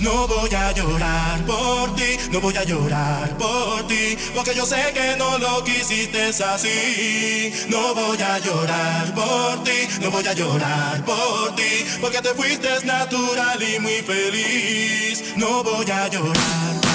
No voy a llorar por ti, no voy a llorar por ti, porque yo sé que no lo quisiste así. No voy a llorar por ti, no voy a llorar por ti, porque te fuiste natural y muy feliz. No voy a llorar.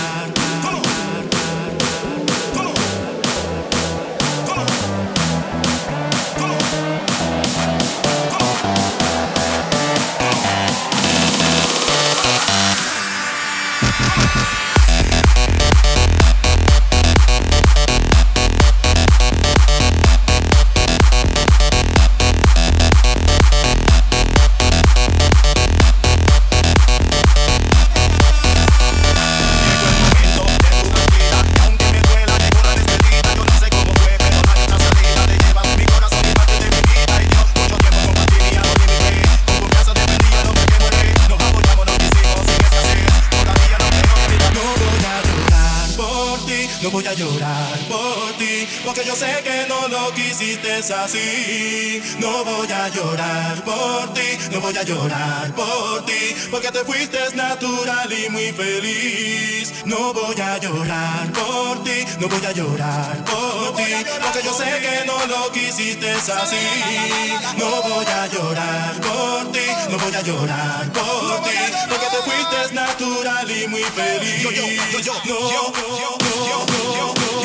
No voy a llorar por ti, porque yo sé que no lo quisiste así. No voy a llorar por ti, no voy a llorar por ti, porque te fuiste natural y muy feliz. No voy a llorar por ti, no voy a llorar por ti, porque yo sé que no lo quisiste así. No voy a llorar por ti, no voy a llorar por ti, porque te fuiste natural y muy feliz. No, no, no, no. yo, yo, yo, yo.